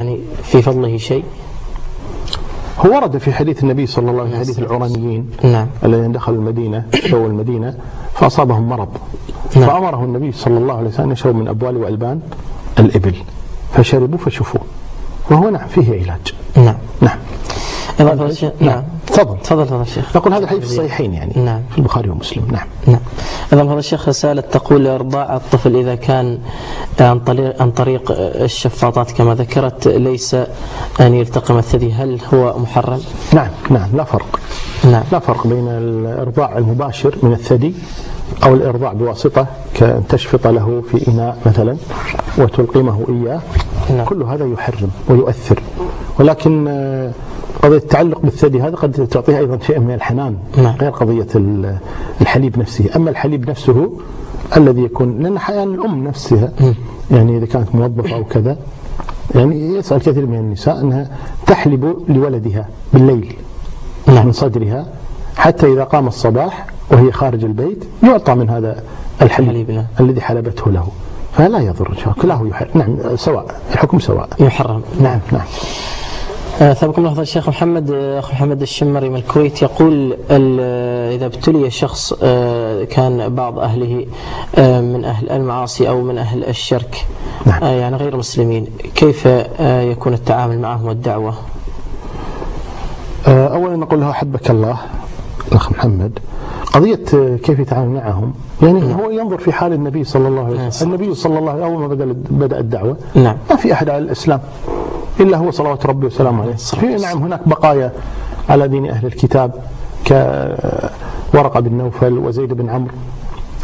يعني في فضله شيء؟ هو ورد في حديث النبي صلى الله عليه وسلم حديث العرانيين نعم. الذين دخلوا المدينة شروا المدينة فأصابهم مرض. نعم. فأمره النبي صلى الله عليه وسلم يشربوا من أبوال وألبان الإبل. فشربوا فشفوا. وهو نعم فيه علاج. نعم. نعم. فضل الشيخ نعم. تفضل. تفضل فضل الشيخ. نقول هذا الحديث في الصحيحين يعني نعم. في البخاري ومسلم. نعم. نعم. أيضا فضل الشيخ رسالة تقول إرضاع الطفل إذا كان عن طريق عن طريق الشفاطات كما ذكرت ليس أن يلتقم الثدي هل هو محرم؟ نعم نعم. لا فرق. نعم. لا فرق بين الإرضاع المباشر من الثدي أو الإرضاع بواسطة كأن تشفط له في إناء مثلا وتلقمه إياه. نعم. كل هذا يحرم ويؤثر. ولكن آه، قضية التعلق بالثدي هذا قد تعطيه أيضا شيء من الحنان نعم. غير قضية ال- الحليب نفسه أما الحليب نفسه الذي يكون لأن أحيانا الأم نفسها يعني إذا كانت موظفة أو كذا يعني يسأل كثير من النساء أنها تحلب لولدها بالليل نعم. من صدرها حتى إذا قام الصباح وهي خارج البيت يعطى من هذا الحليب الحليب، نعم. الذي حلبته له فلا يضر كله يحل نعم سواء الحكم سواء يحرم نعم نعم ثابكم الله فضل الشيخ محمد. آه، أخ محمد الشمري من الكويت يقول آه، إذا ابتلي شخص آه، كان بعض أهله آه، من أهل المعاصي أو من أهل الشرك نعم. آه، يعني غير مسلمين كيف آه، يكون التعامل معهم والدعوة؟ آه، أولا نقول له أحبك الله الأخ محمد. قضية آه، كيف يتعامل معهم يعني هو ينظر في حال النبي صلى الله عليه نعم. وسلم النبي صلى الله عليه وسلم أول ما بدأ الدعوة. نعم. ما في أحد على الإسلام. إلا هو صلوات ربي وسلامه عليه. في. نعم هناك بقايا على دين أهل الكتاب كورقة بن نوفل وزيد بن عمرو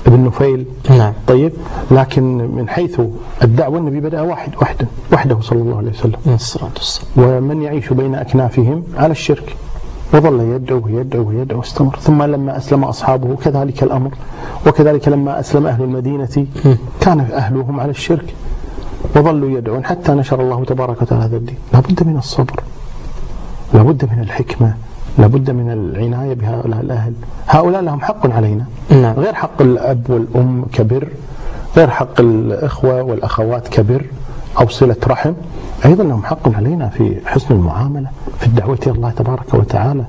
بن نفيل. نعم. طيب لكن من حيث الدعوة النبي بدأ واحد وحده وحده صلى الله عليه وسلم. الصلاة والسلام. ومن يعيش بين أكنافهم على الشرك. وظل يدعو يدعو يدعو واستمر. ثم لما أسلم أصحابه كذلك الأمر. وكذلك لما أسلم أهل المدينة كان أهلهم على الشرك. وظلوا يدعون حتى نشر الله تبارك وتعالى هذا الدين. لابد من الصبر. لابد من الحكمة. لابد من العناية بهؤلاء الأهل. هؤلاء لهم حق علينا. نعم. غير حق الأب والأم كبر. غير حق الإخوة والأخوات كبر. أو صلة رحم. أيضا لهم حق علينا في حسن المعاملة في الدعوة إلى الله تبارك وتعالى.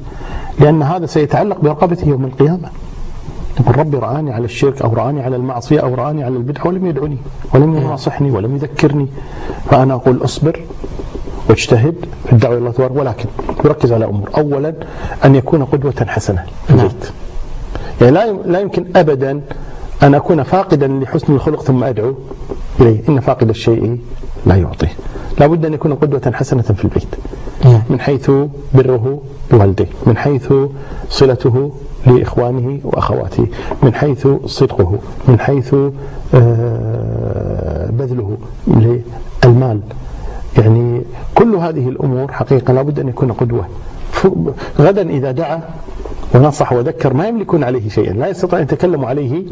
لأن هذا سيتعلق برقبته يوم القيامة. يقول ربي رآني على الشرك أو رآني على المعصية أو رآني على البدعة ولم يدعني ولم يناصحني ولم يذكرني. فأنا أقول أصبر واجتهد في الدعوة إلى الله تبارك ولكن يركز على أمور. أولا أن يكون قدوة حسنة. في نعم. البيت يعني لا لا يمكن ابدا أن أكون فاقدا لحسن الخلق ثم أدعو إليه، إن فاقد الشيء لا يعطيه. لابد أن يكون قدوة حسنة في البيت. نعم. من حيث بره بوالديه، من حيث صلته لإخوانه وأخواته، من حيث صدقه، من حيث آه، بذله للمال. يعني كل هذه الأمور حقيقة لابد أن يكون قدوة. ف- غدا إذا دعا ونصح وذكر ما يملكون عليه شيئا، لا يستطيع أن يتكلموا عليه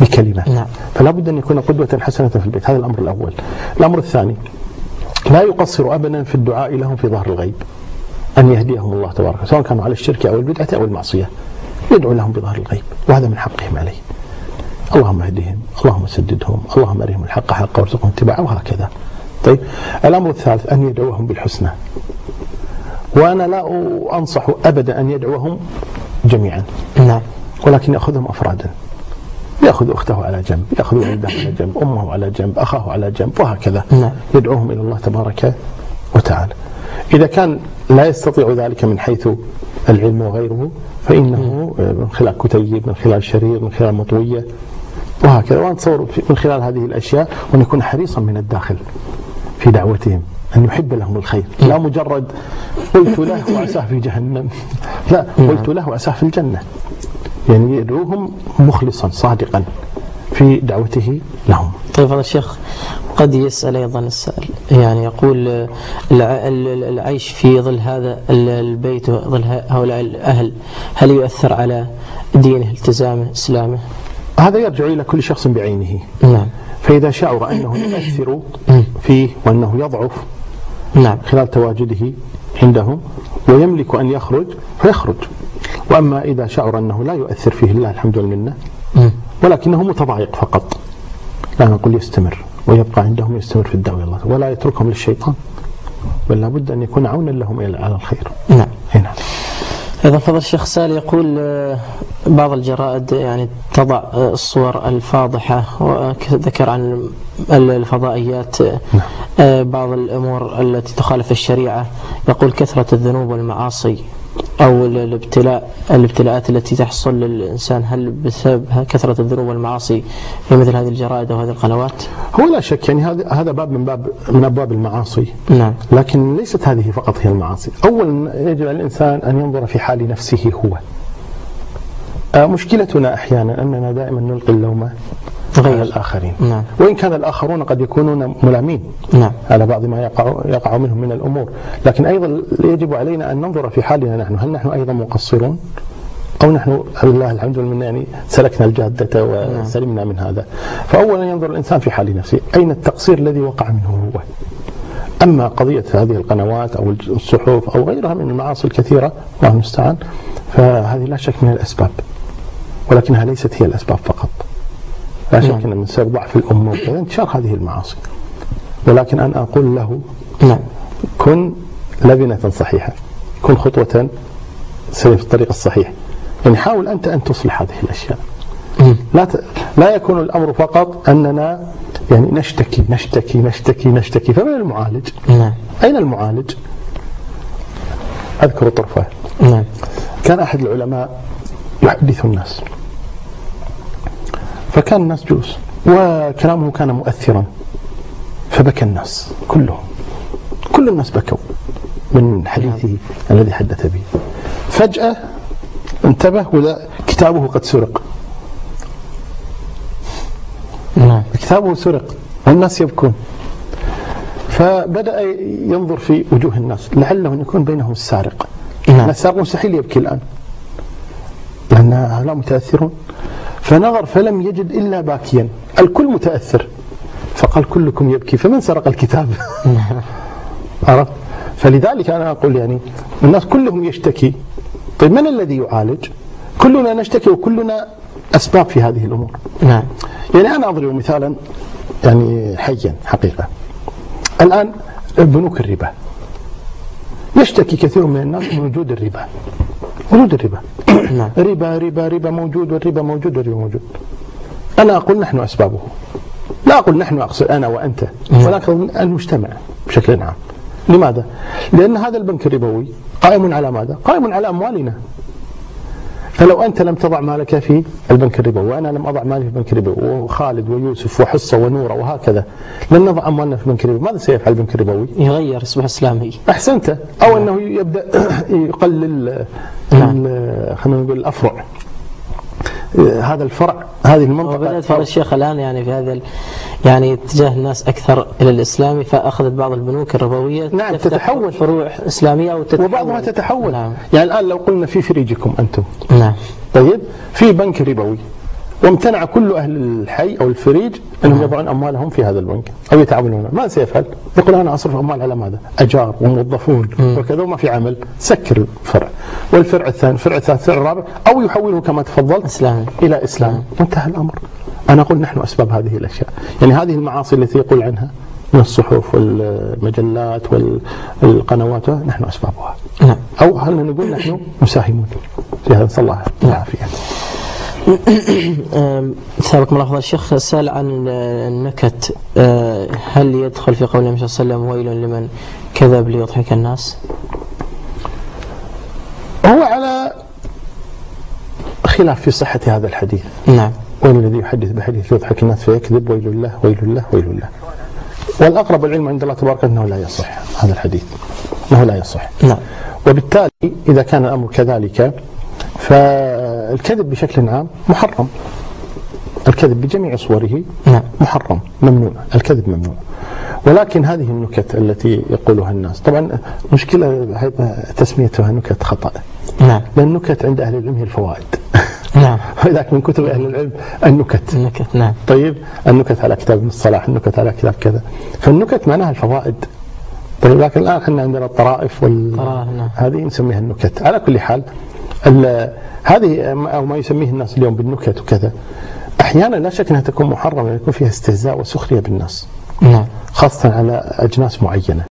بكلمة. نعم. فلا بد أن يكون قدوة حسنة في البيت، هذا الأمر الأول. الأمر الثاني لا يقصر ابدا في الدعاء لهم في ظهر الغيب. أن يهديهم الله تبارك وتعالى، سواء كانوا على الشرك أو البدعة أو المعصية. يدعو لهم بظهر الغيب، وهذا من حقهم عليه. اللهم اهدهم، اللهم سددهم، اللهم ارهم الحق حقا وارزقهم اتباعه وهكذا. طيب الأمر الثالث أن يدعوهم بالحسنى. وأنا لا أنصح ابدا أن يدعوهم جميعا. نعم ولكن يأخذهم أفرادا يأخذ أخته على جنب يأخذ ولده على جنب أمه على جنب أخاه على جنب وهكذا نعم. يدعوهم إلى الله تبارك وتعالى إذا كان لا يستطيع ذلك من حيث العلم وغيره فإنه من خلال كتيب من خلال شريط من خلال مطوية وهكذا. وأنا اتصور في- من خلال هذه الأشياء وان يكون حريصا من الداخل في دعوتهم أن يحب لهم الخير. لا مجرد قلت له وعساه في جهنم. لا قلت له وعساه في الجنة. يعني يدعوهم مخلصا صادقا في دعوته لهم. طيب هذا الشيخ قد يسأل أيضا السائل يعني يقول الع- ال- العيش في ظل هذا ال- البيت وظل هؤلاء الأهل هل يؤثر على دينه التزامه إسلامه؟ هذا يرجع إلى كل شخص بعينه. نعم. فإذا شعر أنه يؤثر فيه وأنه يضعف نعم. خلال تواجده عندهم ويملك أن يخرج فيخرج. وأما إذا شعر أنه لا يؤثر فيه الله الحمد والمنة مم. ولكنه متضايق فقط. لا نقول يستمر ويبقى عندهم يستمر في الدعوة الله ولا يتركهم للشيطان بل لابد أن يكون عونا لهم على الخير. نعم. نعم. إذا فضل الشيخ سالي يقول آه، بعض الجرائد يعني تضع آه، الصور الفاضحة وذكر عن ال- الفضائيات آه، نعم. بعض الأمور التي تخالف الشريعة. يقول كثرة الذنوب والمعاصي. أو ال- الابتلاء الابتلاءات التي تحصل للإنسان هل بسبب كثرة الذنوب والمعاصي في مثل هذه الجرائد أو هذه القنوات؟ هو لا شك يعني هذا هذا باب من باب من أبواب المعاصي. نعم. لكن ليست هذه فقط هي المعاصي. أولا يجب على الإنسان أن ينظر في حال نفسه هو. آه، مشكلتنا أحيانا أننا دائما نلقي اللوم. غير الآخرين نعم وإن كان الآخرون قد يكونون ملامين نعم على بعض ما يقع يقع منهم من الأمور، لكن أيضا يجب علينا أن ننظر في حالنا نحن، هل نحن أيضا مقصرون؟ أو نحن لله الحمد والمنه يعني سلكنا الجادة وسلمنا من هذا. فاولا ينظر الإنسان في حال نفسه، أين التقصير الذي وقع منه هو؟ أما قضية هذه القنوات أو الصحف أو غيرها من المعاصي الكثيرة الله المستعان فهذه لا شك من الأسباب. ولكنها ليست هي الأسباب فقط. لا شك نعم. أن من سبب ضعف وكذا انتشار هذه المعاصي. ولكن أنا أقول له نعم كن لبنة صحيحة كن خطوة سير في الطريق الصحيح يعني حاول أنت أن تصلح هذه الأشياء. لا ت... لا يكون الأمر فقط أننا يعني نشتكي نشتكي نشتكي نشتكي فمن المعالج؟ نعم أين المعالج؟ أذكر طرفة نعم كان أحد العلماء يحدث الناس فكان الناس جلوس وكلامه كان مؤثرا فبكى الناس كلهم. كل الناس بكوا من حديثه الذي حدث به. فجأة انتبه ولا كتابه قد سرق. نعم. كتابه سرق والناس يبكون. فبدأ ينظر في وجوه الناس لعله أن يكون بينهم السارق نعم. السارق مستحيل يبكي الآن. لأن هؤلاء متأثرون. فنظر فلم يجد إلا باكيا. الكل متأثر. فقال كلكم يبكي فمن سرق الكتاب؟ عرفت؟ فلذلك أنا أقول يعني الناس كلهم يشتكي. طيب من الذي يعالج؟ كلنا نشتكي وكلنا أسباب في هذه الأمور. نعم. يعني أنا أضرب مثالا يعني حيا حقيقة. الآن بنوك الربا. يشتكي كثير من الناس من وجود الربا. وجود الربا. نعم. ربا ربا ربا موجود والربا موجود والربا موجود. أنا أقول نحن أسبابه. لا أقول نحن أقصد أنا وأنت. ولكن المجتمع بشكل عام. لماذا؟ لأن هذا البنك الربوي قائم على ماذا؟ قائم على أموالنا. فلو أنت لم تضع مالك في البنك الربوي وأنا لم أضع مالي في البنك الربوي وخالد ويوسف وحصة ونورة وهكذا لن نضع أموالنا في البنك الربوي. ماذا سيفعل البنك الربوي؟ يغير اسمه إسلامي. أحسنت. أو أنه يبدأ يقلل نعم. خلينا نقول الأفرع. هذا الفرع هذه المنطقة. الشيخ الآن يعني في هذا يعني اتجاه الناس أكثر إلى الإسلامي فأخذت بعض البنوك الربوية نعم، تتحول. فروع إسلامية وتتحول وبعضها تتحول. نعم. يعني الآن لو قلنا في فريجكم أنتم. نعم. طيب في بنك ربوي. وامتنع كل أهل الحي أو الفريج أنهم يضعون أموالهم في هذا البنك أو يتعاملون ماذا سيفعل؟ يقول أنا أصرف أموال على ماذا؟ أجار وموظفون وكذا وما في عمل. سكر الفرع. والفرع الثاني الفرع الثالث الفرع الرابع أو يحوله كما تفضلت إسلامي إلى إسلام. وانتهى الأمر. أنا أقول نحن أسباب هذه الأشياء. يعني هذه المعاصي التي يقول عنها من الصحف والمجلات والقنوات نحن أسبابها. نعم. أو هل نقول نحن مساهمون؟ في هذا نسال الله العافية. أم، سابق فضل الشيخ سأل عن النكت أه، هل يدخل في قول النبي صلى الله عليه وسلم ويل لمن كذب ليضحك الناس؟ هو على خلاف في صحة هذا الحديث. نعم. وين الذي يحدث بحديث يضحك الناس فيكذب؟ ويل له ويل له ويل له والأقرب العلم عند الله تبارك أنه لا يصح هذا الحديث. أنه لا يصح. نعم. وبالتالي إذا كان الأمر كذلك فالكذب بشكل عام محرم. الكذب بجميع صوره نعم. محرم ممنوع. الكذب ممنوع. ولكن هذه النكت التي يقولها الناس طبعا مشكلة تسميتها نكت خطأ. نعم. لأن النكت عند أهل العلم هي الفوائد. نعم. ولذلك من كتب أهل العلم النكت. النكت نعم. طيب النكت على كتاب ابن الصلاح النكت على كتاب كذا. فالنكت معناها الفوائد طيب لكن الآن إحنا عندنا الطرائف وال نعم. هذه نسميها النكت. على كل حال ال- هذه أو ما يسميه الناس اليوم بالنكت وكذا أحيانا لا شك أنها تكون محرمة يكون فيها استهزاء وسخرية بالناس. نعم. خاصة على أجناس معينة.